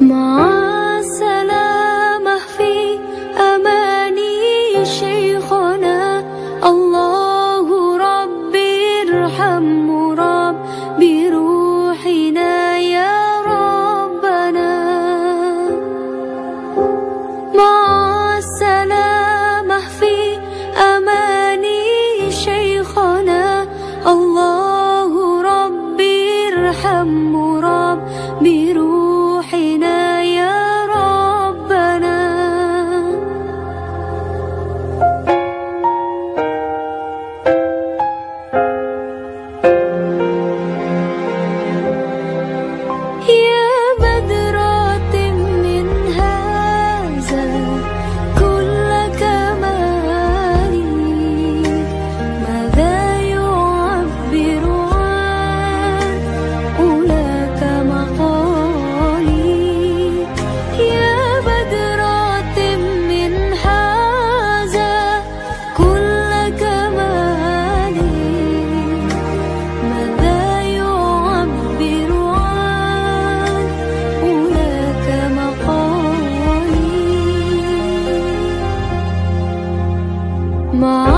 Mom? miro my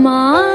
माँ